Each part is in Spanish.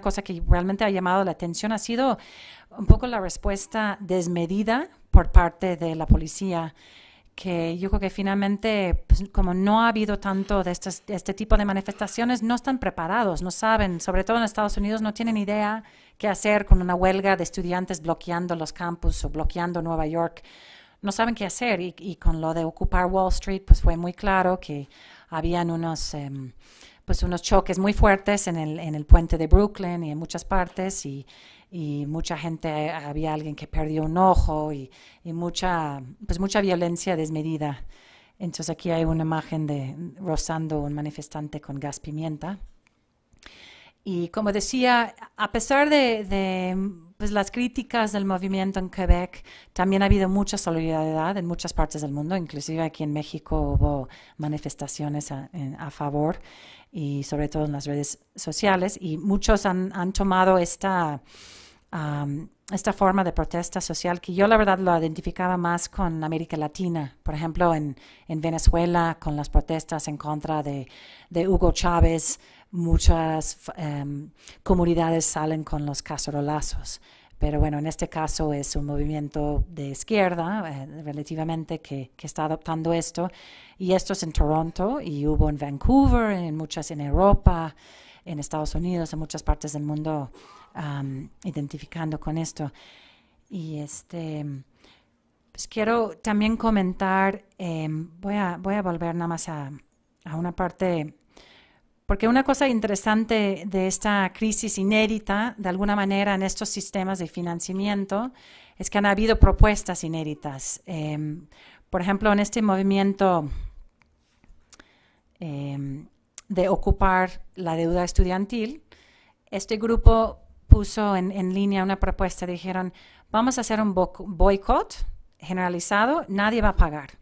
cosa que realmente ha llamado la atención ha sido un poco la respuesta desmedida por parte de la policía que yo creo que finalmente, pues, como no ha habido tanto de, este tipo de manifestaciones, no están preparados, no saben, sobre todo en Estados Unidos, no tienen idea qué hacer con una huelga de estudiantes bloqueando los campus o bloqueando Nueva York. No saben qué hacer y, con lo de ocupar Wall Street, pues fue muy claro que habían unos, em, pues unos choques muy fuertes en el, en el puente de Brooklyn y en muchas partes y y mucha gente, había alguien que perdió un ojo y, mucha, pues mucha violencia desmedida. Entonces aquí hay una imagen de rozando un manifestante con gas pimienta. Y como decía, a pesar de, pues, las críticas del movimiento en Quebec, también ha habido mucha solidaridad en muchas partes del mundo, inclusive aquí en México hubo manifestaciones a, favor y sobre todo en las redes sociales. Y muchos han, han tomado esta esta forma de protesta social que yo la verdad lo identificaba más con América Latina, por ejemplo en, en Venezuela con las protestas en contra de, de Hugo Chávez, muchas em, comunidades salen con los cacerolazos. Pero bueno, en este caso es un movimiento de izquierda eh, relativamente que, está adoptando esto. Y esto es en Toronto y hubo en Vancouver, en muchas en Europa, en Estados Unidos, en muchas partes del mundo identificando con esto. Y este, pues quiero también comentar, em, voy, a, voy a volver nada más a, a una parte, porque una cosa interesante de esta crisis inédita, de alguna manera, en estos sistemas de financiamiento, es que han habido propuestas inéditas. Em, por ejemplo, en este movimiento em, de ocupar la deuda estudiantil, este grupo puso en, en línea una propuesta, dijeron, vamos a hacer un boicot generalizado, nadie va a pagar.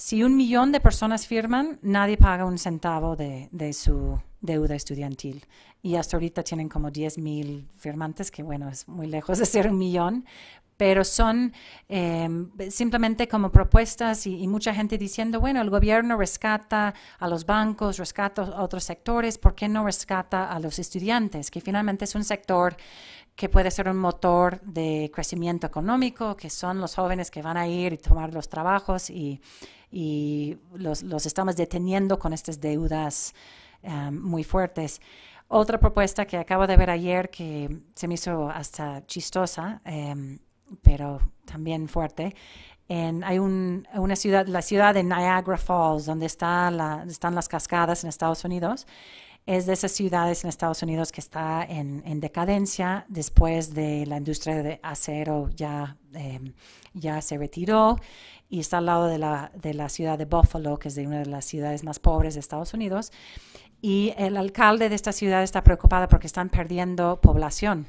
Si un millón de personas firman, nadie paga un centavo de, su deuda estudiantil. Y hasta ahorita tienen como 10 mil firmantes, que bueno, es muy lejos de ser un millón, pero son em, simplemente como propuestas y, mucha gente diciendo, bueno, el gobierno rescata a los bancos, rescata a otros sectores, ¿por qué no rescata a los estudiantes? Que finalmente es un sector que puede ser un motor de crecimiento económico, que son los jóvenes que van a ir y tomar los trabajos y, los, estamos deteniendo con estas deudas em, muy fuertes. Otra propuesta que acabo de ver ayer que se me hizo hasta chistosa, em, pero también fuerte. En, hay una ciudad, la ciudad de Niagara Falls, donde está la, están las cascadas en Estados Unidos, es de esas ciudades en Estados Unidos que está en, en decadencia después de la industria de acero ya, em, ya se retiró y está al lado de la, de la ciudad de Buffalo, que es de una de las ciudades más pobres de Estados Unidos. Y el alcalde de esta ciudad está preocupado porque están perdiendo población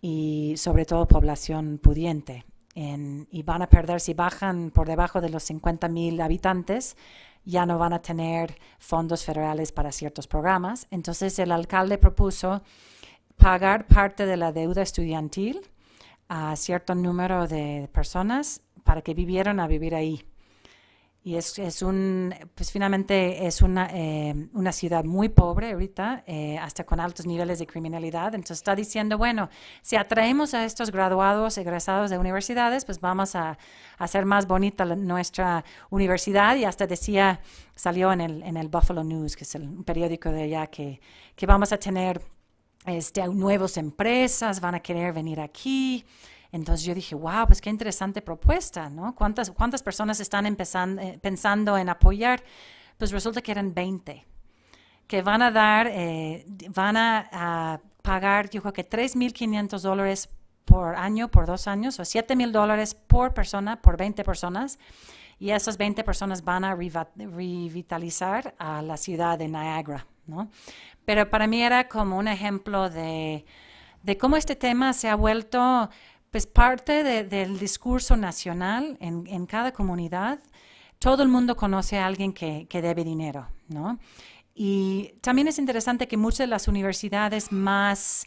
y sobre todo población pudiente. y van a perder, si bajan por debajo de los 50 mil habitantes, ya no van a tener fondos federales para ciertos programas. Entonces el alcalde propuso pagar parte de la deuda estudiantil a cierto número de personas para que vivieran a vivir ahí. Y es, es, un, pues finalmente es una, eh, una ciudad muy pobre ahorita, eh, hasta con altos niveles de criminalidad. Entonces está diciendo, bueno, si atraemos a estos graduados, egresados de universidades, pues vamos a, hacer más bonita nuestra universidad. Y hasta decía, salió en el, en el Buffalo News, que es el periódico de allá, que, que vamos a tener este, nuevas empresas, van a querer venir aquí. Entonces yo dije, wow, pues qué interesante propuesta, ¿no? ¿Cuántas, cuántas personas están empezando, eh, pensando en apoyar? Pues resulta que eran 20, que van a dar, eh, van a, pagar, yo creo que 3.500 dólares por año, por dos años, o 7.000 dólares por persona, por 20 personas. Y esas 20 personas van a revitalizar a la ciudad de Niagara, ¿no? Pero para mí era como un ejemplo de, de cómo este tema se ha vuelto pues parte del discurso nacional en, cada comunidad, todo el mundo conoce a alguien que, debe dinero, ¿no? Y también es interesante que muchas de las universidades más,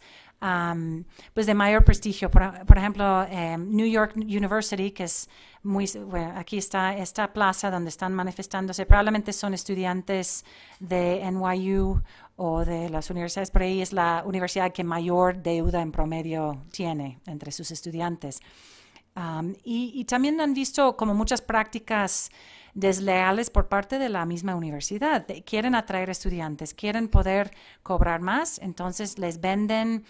pues de mayor prestigio, por, ejemplo, em, New York University, que es muy, bueno, aquí está esta plaza donde están manifestándose, probablemente son estudiantes de NYU o de las universidades por ahí es la universidad que mayor deuda en promedio tiene entre sus estudiantes. y, también han visto como muchas prácticas desleales por parte de la misma universidad. quieren atraer estudiantes, quieren poder cobrar más, entonces les venden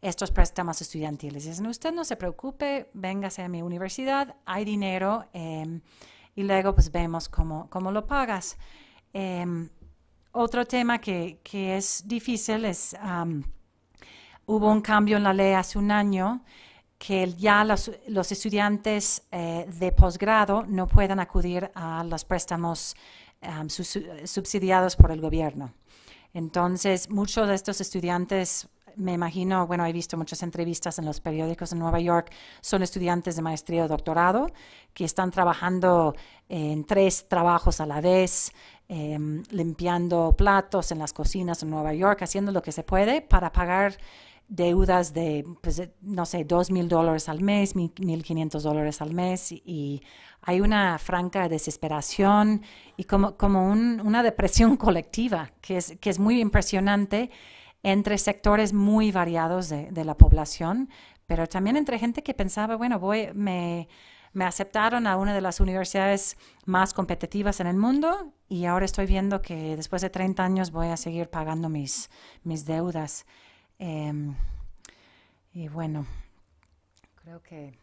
estos préstamos estudiantiles. Dicen, usted no se preocupe, véngase a mi universidad, hay dinero em, y luego pues vemos cómo, cómo lo pagas. Em, otro tema que, que, es difícil es, hubo un cambio en la ley hace un año que ya los, los estudiantes eh, de posgrado no puedan acudir a los préstamos subsidiados por el gobierno. Entonces, muchos de estos estudiantes me imagino, bueno, he visto muchas entrevistas en los periódicos en Nueva York, son estudiantes de maestría o doctorado que están trabajando en tres trabajos a la vez, em, limpiando platos en las cocinas en Nueva York, haciendo lo que se puede para pagar deudas de, pues, no sé, dos mil dólares al mes, mil quinientos dólares al mes y, hay una franca desesperación y como, como una depresión colectiva que es, que es muy impresionante entre sectores muy variados de, la población, pero también entre gente que pensaba, bueno, voy, me, me aceptaron a una de las universidades más competitivas en el mundo y ahora estoy viendo que después de 30 años voy a seguir pagando mis, mis deudas. Em, y bueno, creo que,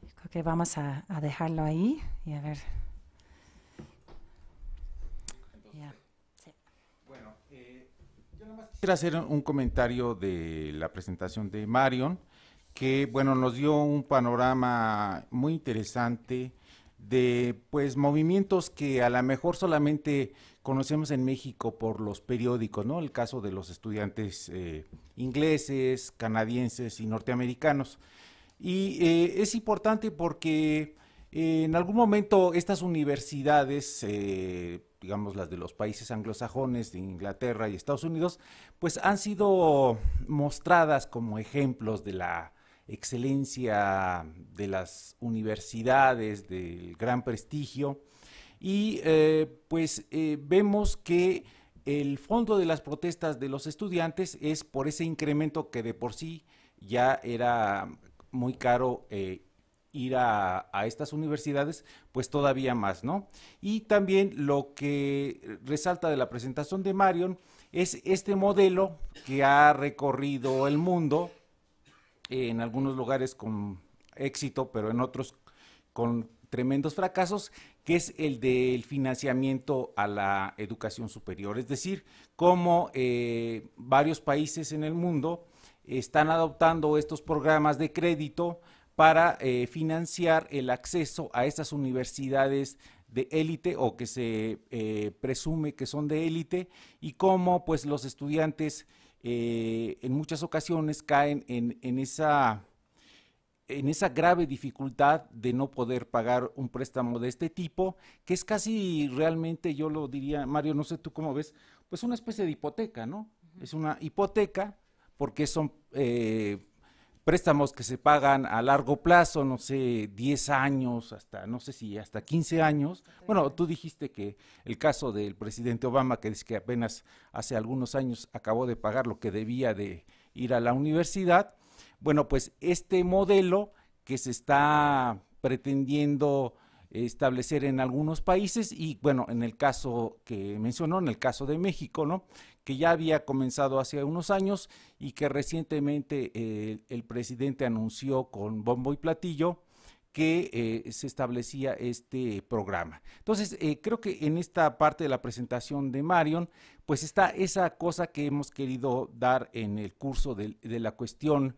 creo que vamos a, a dejarlo ahí y a ver. Quisiera hacer un comentario de la presentación de Marion, que bueno, nos dio un panorama muy interesante de pues movimientos que a lo mejor solamente conocemos en México por los periódicos, ¿no? El caso de los estudiantes eh, ingleses, canadienses y norteamericanos. Y eh, es importante porque eh, en algún momento estas universidades digamos las de los países anglosajones, de Inglaterra y Estados Unidos, pues han sido mostradas como ejemplos de la excelencia de las universidades, del gran prestigio, y eh, pues eh, vemos que el fondo de las protestas de los estudiantes es por ese incremento que de por sí ya era muy caro eh, ir a, estas universidades, pues todavía más, ¿no? Y también lo que resalta de la presentación de Marion es este modelo que ha recorrido el mundo, en algunos lugares con éxito, pero en otros con tremendos fracasos, que es el del financiamiento a la educación superior. Es decir, cómo eh, varios países en el mundo están adoptando estos programas de crédito para eh, financiar el acceso a estas universidades de élite o que se eh, presume que son de élite y cómo pues los estudiantes eh, en muchas ocasiones caen en, esa en esa grave dificultad de no poder pagar un préstamo de este tipo, que es casi realmente, yo lo diría, Mario, no sé tú cómo ves, pues una especie de hipoteca, ¿no? Es una hipoteca porque son préstamos que se pagan a largo plazo, no sé, 10 años, hasta, no sé si hasta 15 años. Bueno, tú dijiste que el caso del presidente Obama, que dice que apenas hace algunos años acabó de pagar lo que debía de ir a la universidad. Bueno, pues este modelo que se está pretendiendo establecer en algunos países y bueno, en el caso que mencionó, en el caso de México, ¿no? Que ya había comenzado hace unos años y que recientemente eh, el presidente anunció con bombo y platillo que eh, se establecía este programa. Entonces, eh, creo que en esta parte de la presentación de Marion, pues está esa cosa que hemos querido dar en el curso de, la cuestión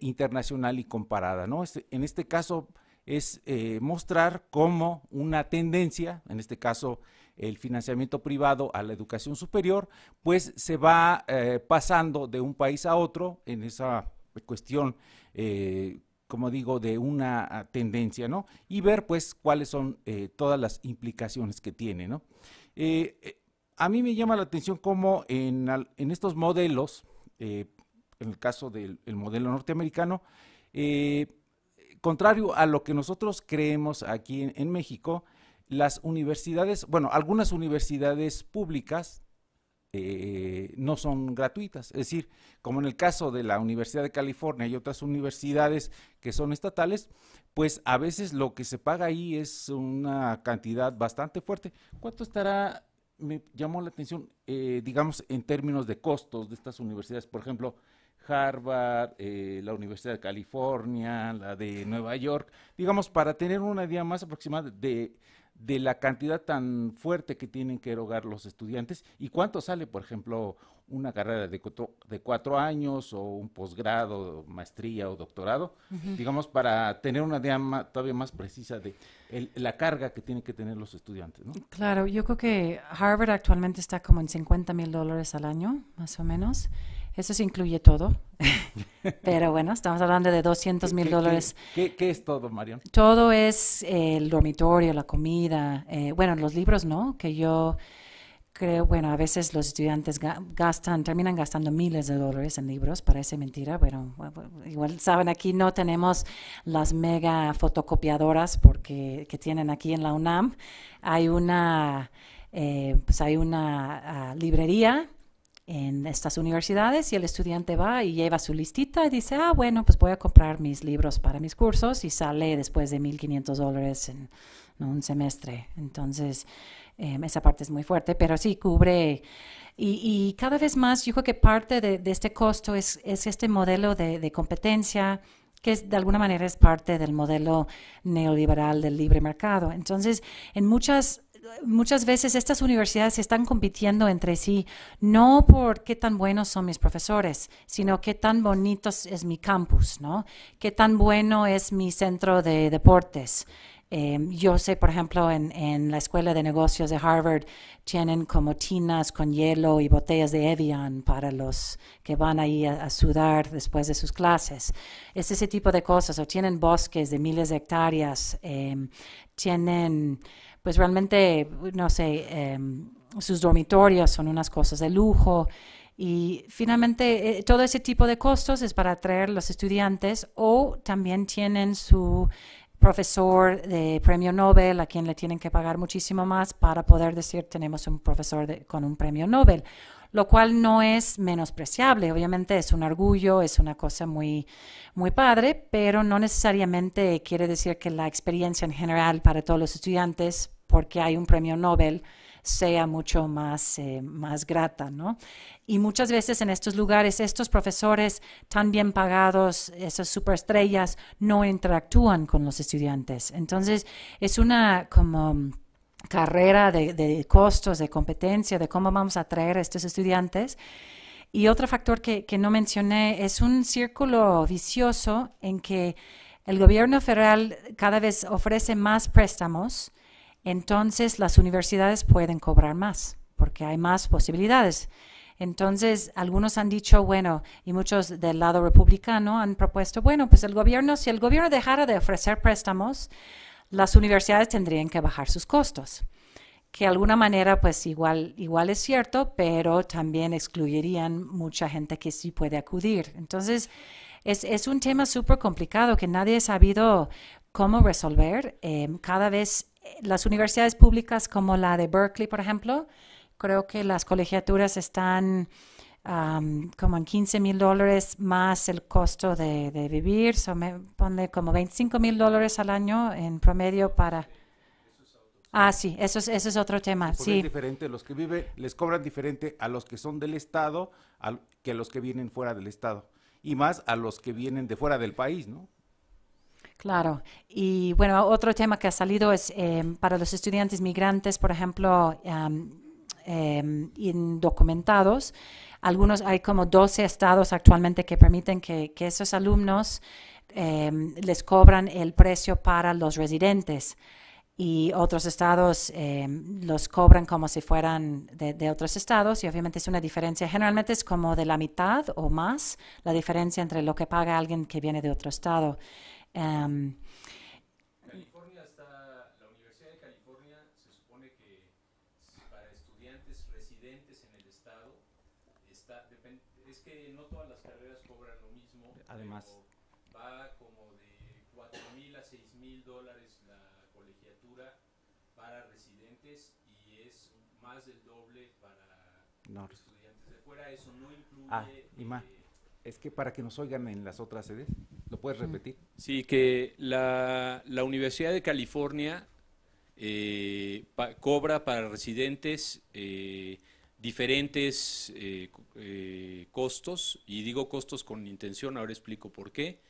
internacional y comparada, ¿no? Este, en este caso es mostrar cómo una tendencia, en este caso el financiamiento privado a la educación superior, pues se va eh, pasando de un país a otro en esa cuestión, eh, como digo, de una ah, tendencia, ¿no? Y ver pues cuáles son eh, todas las implicaciones que tiene, ¿no? a mí me llama la atención cómo en, estos modelos, en el caso del modelo norteamericano, contrario a lo que nosotros creemos aquí en México, las universidades, bueno, algunas universidades públicas eh, no son gratuitas. Es decir, como en el caso de la Universidad de California y otras universidades que son estatales, pues a veces lo que se paga ahí es una cantidad bastante fuerte. ¿Cuánto estará? Me llamó la atención, eh, digamos, en términos de costos de estas universidades. Por ejemplo, Harvard, eh, la Universidad de California, la de Nueva York, digamos, para tener una idea más aproximada de de la cantidad tan fuerte que tienen que erogar los estudiantes y cuánto sale, por ejemplo, una carrera de, de cuatro años o un posgrado, maestría o doctorado, digamos, para tener una idea todavía más precisa de la carga que tienen que tener los estudiantes. ¿no? Claro, yo creo que Harvard actualmente está como en 50 mil dólares al año, más o menos. Eso se incluye todo. Pero bueno, estamos hablando de 200 mil dólares. Qué, es todo, Marion? Todo es el dormitorio, la comida, eh, bueno, los libros, ¿no? Que yo creo, bueno, a veces los estudiantes gastan, terminan gastando miles de dólares en libros, parece mentira. Bueno, igual saben, aquí no tenemos las mega fotocopiadoras porque que tienen aquí en la UNAM. Hay una, eh, pues hay una ah, librería en estas universidades y el estudiante va y lleva su listita y dice, ah, bueno, pues voy a comprar mis libros para mis cursos y sale después de 1.500 dólares en un semestre. Entonces, em, esa parte es muy fuerte, pero sí cubre. Y, cada vez más, yo creo que parte de, este costo es, es este modelo de, de competencia que es, de alguna manera es parte del modelo neoliberal del libre mercado. Entonces, en muchas muchas veces estas universidades están compitiendo entre sí, no por qué tan buenos son mis profesores, sino qué tan bonito es mi campus, ¿no? Qué tan bueno es mi centro de deportes. Em, yo sé, por ejemplo, en, la Escuela de Negocios de Harvard tienen como tinas con hielo y botellas de Evian para los que van ahí a, sudar después de sus clases. Es ese tipo de cosas. O tienen bosques de miles de hectáreas. Em, tienen pues realmente, no sé, em, sus dormitorios son unas cosas de lujo. Y finalmente, eh, todo ese tipo de costos es para atraer los estudiantes o también tienen su profesor de premio Nobel a quien le tienen que pagar muchísimo más para poder decir tenemos un profesor con un premio Nobel, lo cual no es menospreciable, obviamente es un orgullo, es una cosa muy, muy padre, pero no necesariamente quiere decir que la experiencia en general para todos los estudiantes porque hay un premio Nobel, sea mucho más, eh, más grata, ¿no? Y muchas veces en estos lugares, estos profesores tan bien pagados, esas superestrellas, no interactúan con los estudiantes. Entonces, es una como carrera de, costos, de competencia, de cómo vamos a atraer a estos estudiantes. Y otro factor que, que no mencioné es un círculo vicioso en que el gobierno federal cada vez ofrece más préstamos, entonces las universidades pueden cobrar más porque hay más posibilidades. Entonces, algunos han dicho, bueno, y muchos del lado republicano han propuesto, bueno, pues el gobierno, si el gobierno dejara de ofrecer préstamos, las universidades tendrían que bajar sus costos. Que de alguna manera, pues igual, igual es cierto, pero también excluirían mucha gente que sí puede acudir. Entonces, es, es un tema súper complicado que nadie ha sabido cómo resolver. Eh, cada vez las universidades públicas como la de Berkeley, por ejemplo, creo que las colegiaturas están como en 15 mil dólares más el costo de, vivir, so me pone como 25 mil dólares al año en promedio para... Ah, sí, eso es, eso es otro tema. Sí. Es diferente, los que viven les cobran diferente a los que son del Estado que a los que vienen fuera del Estado. Y más a los que vienen de fuera del país, ¿no? Claro. Y bueno, otro tema que ha salido es em, para los estudiantes migrantes, por ejemplo, em, indocumentados. Algunos, hay como 12 estados actualmente que permiten que, esos alumnos em, les cobran el precio para los residentes y otros estados los cobran como si fueran de, otros estados y obviamente es una diferencia, generalmente es como de la mitad o más la diferencia entre lo que paga alguien que viene de otro estado. Um, California está, la Universidad de California se supone que para estudiantes residentes en el estado está, es que no todas las carreras cobran lo mismo. Además, va como de 4 mil a 6 mil dólares la colegiatura para residentes y es más del doble para No. Ah, y más. Es que para que nos oigan en las otras sedes, ¿lo puedes repetir? Sí, que la, la Universidad de California eh, cobra para residentes eh, diferentes eh, eh, costos, y digo costos con intención, ahora explico por qué.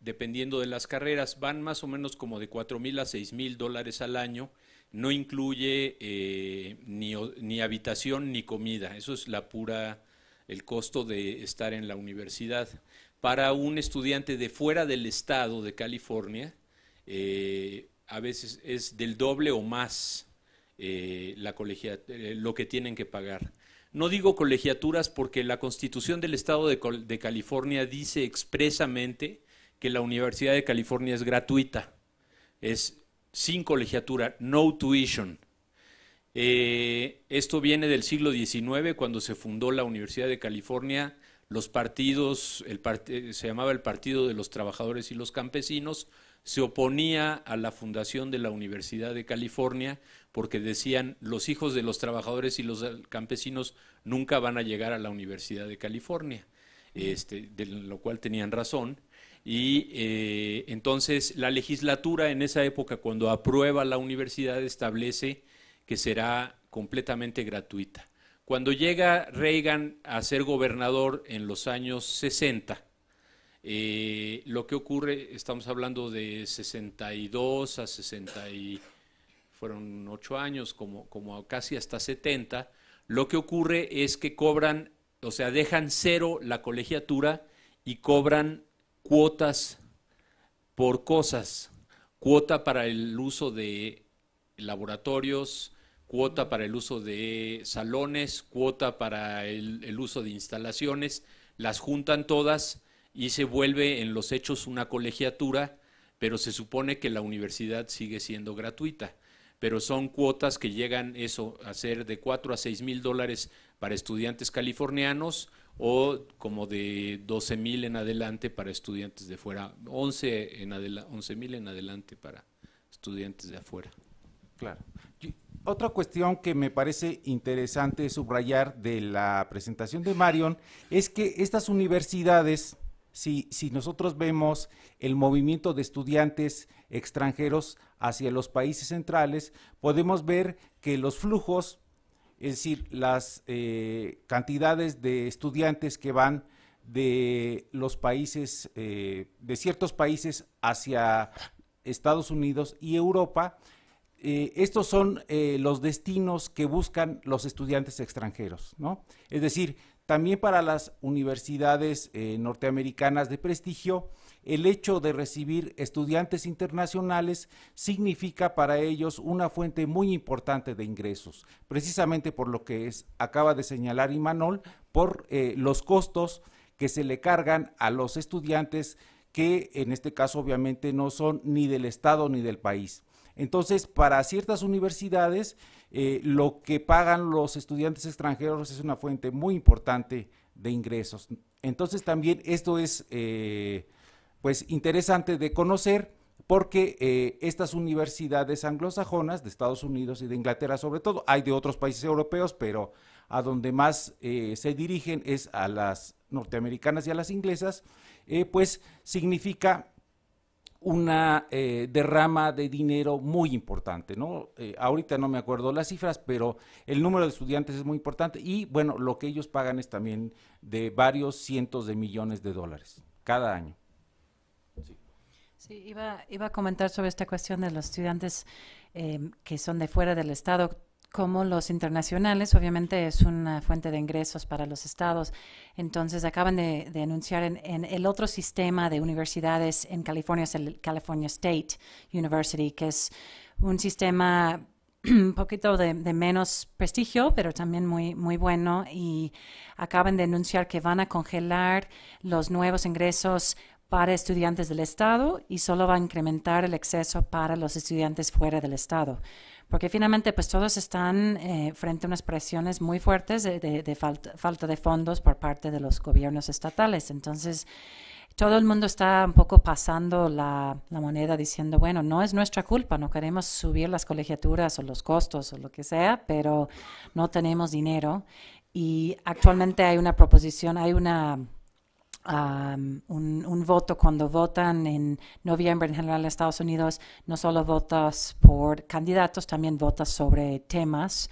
Dependiendo de las carreras, van más o menos como de 4 mil a 6 mil dólares al año, no incluye ni, ni, habitación ni comida, eso es la pura, el costo de estar en la universidad. Para un estudiante de fuera del estado de California, a veces es del doble o más eh, la eh, lo que tienen que pagar. No digo colegiaturas porque la Constitución del Estado de, de, California dice expresamente que la Universidad de California es gratuita, es sin colegiatura, no tuition. Eh, esto viene del siglo XIX, cuando se fundó la Universidad de California. Los partidos, el se llamaba el Partido de los Trabajadores y los Campesinos, se oponía a la fundación de la Universidad de California porque decían los hijos de los trabajadores y los campesinos nunca van a llegar a la Universidad de California, este, de lo cual tenían razón. Y eh, entonces la legislatura en esa época, cuando aprueba la universidad, establece que será completamente gratuita. Cuando llega Reagan a ser gobernador en los años 60, eh, lo que ocurre, estamos hablando de 62 a 60 y fueron ocho años, como, como casi hasta 70, lo que ocurre es que cobran, o sea, dejan cero la colegiatura y cobran cuotas por cosas, cuota para el uso de laboratorios, cuota para el uso de salones, cuota para el, uso de instalaciones, las juntan todas y se vuelve en los hechos una colegiatura, pero se supone que la universidad sigue siendo gratuita. Pero son cuotas que llegan eso a ser de 4 a 6 mil dólares para estudiantes californianos o como de 12 mil en adelante para estudiantes de fuera, 11 en mil en adelante para estudiantes de afuera. Claro. Otra cuestión que me parece interesante subrayar de la presentación de Marion es que estas universidades si, nosotros vemos el movimiento de estudiantes extranjeros hacia los países centrales, podemos ver que los flujos, es decir, las eh, cantidades de estudiantes que van de los países, eh, de ciertos países hacia Estados Unidos y Europa, eh, estos son los destinos que buscan los estudiantes extranjeros, ¿no? Es decir, también para las universidades eh, norteamericanas de prestigio, el hecho de recibir estudiantes internacionales significa para ellos una fuente muy importante de ingresos, precisamente por lo que es, acaba de señalar Imanol, por eh, los costos que se le cargan a los estudiantes que en este caso obviamente no son ni del Estado ni del país. Entonces, para ciertas universidades, eh, lo que pagan los estudiantes extranjeros es una fuente muy importante de ingresos. Entonces, también esto es eh, pues interesante de conocer porque eh, estas universidades anglosajonas de Estados Unidos y de Inglaterra sobre todo, hay de otros países europeos, pero a donde más se dirigen es a las norteamericanas y a las inglesas, pues significa una eh, derrama de dinero muy importante, ¿no? Eh, ahorita no me acuerdo las cifras, pero el número de estudiantes es muy importante y, bueno, lo que ellos pagan es también de varios cientos de millones de dólares cada año. Sí, iba, iba a comentar sobre esta cuestión de los estudiantes eh, que son de fuera del Estado como los internacionales, obviamente es una fuente de ingresos para los estados. Entonces, acaban de, anunciar en, el otro sistema de universidades en California, es el California State University, que es un sistema un poquito de, menos prestigio, pero también muy, muy bueno. Y acaban de anunciar que van a congelar los nuevos ingresos para estudiantes del Estado y solo va a incrementar el exceso para los estudiantes fuera del Estado porque finalmente pues todos están eh, frente a unas presiones muy fuertes de, falta, de fondos por parte de los gobiernos estatales. Entonces, todo el mundo está un poco pasando la, la, moneda diciendo, bueno, no es nuestra culpa, no queremos subir las colegiaturas o los costos o lo que sea, pero no tenemos dinero. Y actualmente hay una proposición, hay una un, un, voto cuando votan en noviembre en general en Estados Unidos, no solo votas por candidatos, también votas sobre temas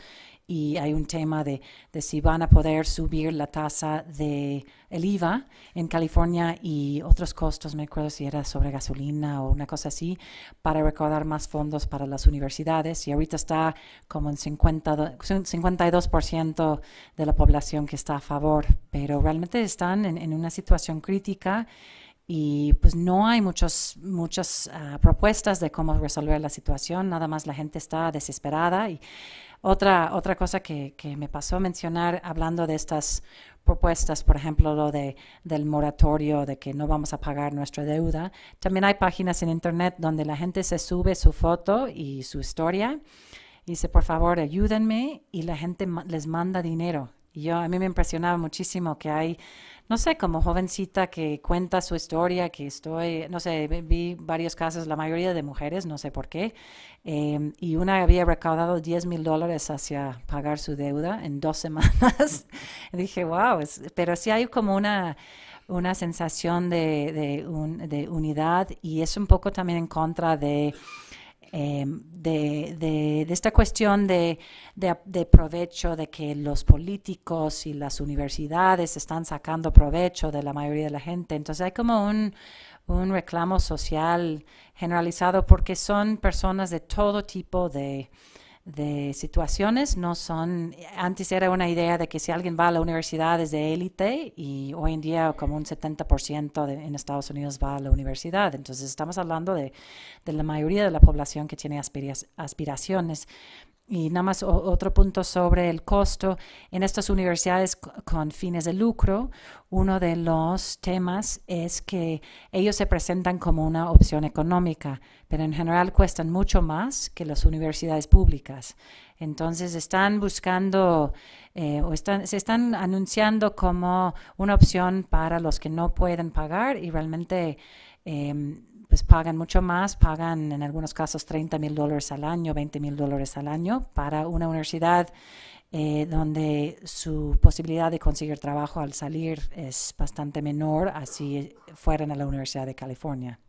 y hay un tema de, de, si van a poder subir la tasa de el IVA en California y otros costos, me acuerdo si era sobre gasolina o una cosa así, para recaudar más fondos para las universidades. Y ahorita está como en 50, 52% de la población que está a favor, pero realmente están en, en una situación crítica y pues no hay muchos, muchas uh, propuestas de cómo resolver la situación, nada más la gente está desesperada y otra, otra cosa que, que me pasó mencionar hablando de estas propuestas, por ejemplo, lo de, del moratorio, de que no vamos a pagar nuestra deuda. También hay páginas en Internet donde la gente se sube su foto y su historia y dice, por favor, ayúdenme y la gente les manda dinero. Y yo, a mí me impresionaba muchísimo que hay no sé, como jovencita que cuenta su historia, que estoy, no sé, vi varios casos, la mayoría de mujeres, no sé por qué, em, y una había recaudado 10 mil dólares hacia pagar su deuda en dos semanas. dije, wow, pero sí hay como una una sensación de, de, de unidad y es un poco también en contra de Em, de, de, esta cuestión de, de, provecho, de que los políticos y las universidades están sacando provecho de la mayoría de la gente. Entonces hay como un, un reclamo social generalizado porque son personas de todo tipo de, de situaciones no son, antes era una idea de que si alguien va a la universidad es de élite y hoy en día como un 70% de, en Estados Unidos va a la universidad. Entonces estamos hablando de, de la mayoría de la población que tiene aspiraciones. Y nada más otro punto sobre el costo. En estas universidades con fines de lucro, uno de los temas es que ellos se presentan como una opción económica, pero en general cuestan mucho más que las universidades públicas. Entonces están buscando eh, o están, se están anunciando como una opción para los que no pueden pagar y realmente... Eh, pues pagan mucho más, pagan en algunos casos 30 mil dólares al año, 20 mil dólares al año para una universidad eh, donde su posibilidad de conseguir trabajo al salir es bastante menor, así fueran a la Universidad de California.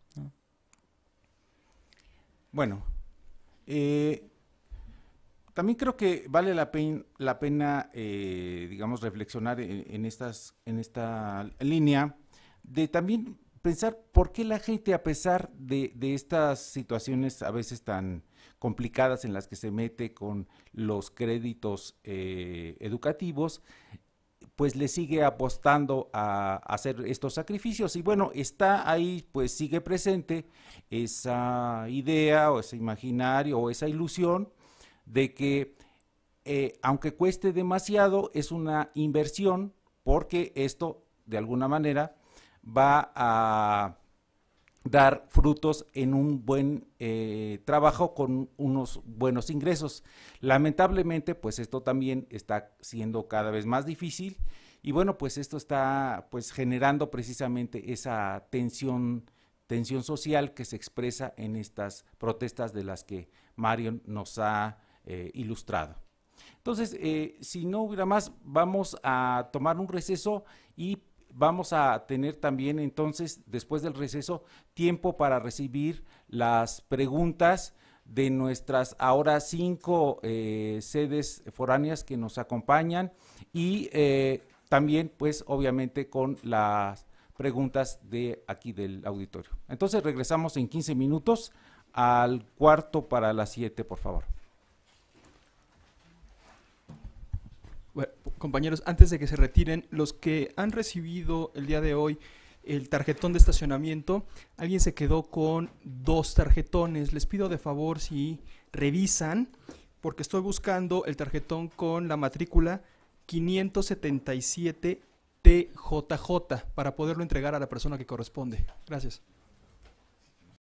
Bueno, eh, también creo que vale la, la pena, eh, digamos, reflexionar en, estas, en esta línea de también pensar por qué la gente, a pesar de, estas situaciones a veces tan complicadas en las que se mete con los créditos eh, educativos, pues le sigue apostando a, hacer estos sacrificios. Y bueno, está ahí, pues sigue presente esa idea o ese imaginario o esa ilusión de que eh, aunque cueste demasiado, es una inversión porque esto de alguna manera va a dar frutos en un buen eh, trabajo con unos buenos ingresos. Lamentablemente, pues esto también está siendo cada vez más difícil y bueno, pues esto está pues generando precisamente esa tensión tensión social que se expresa en estas protestas de las que Marion nos ha eh, ilustrado. Entonces, eh, si no hubiera más, vamos a tomar un receso y vamos a tener también entonces, después del receso, tiempo para recibir las preguntas de nuestras ahora cinco eh, sedes foráneas que nos acompañan y eh, también, pues, obviamente con las preguntas de aquí del auditorio. Entonces regresamos en 15 minutos al cuarto para las siete, por favor. Compañeros, antes de que se retiren, los que han recibido el día de hoy el tarjetón de estacionamiento, alguien se quedó con dos tarjetones. Les pido de favor si revisan, porque estoy buscando el tarjetón con la matrícula 577 TJJ para poderlo entregar a la persona que corresponde. Gracias.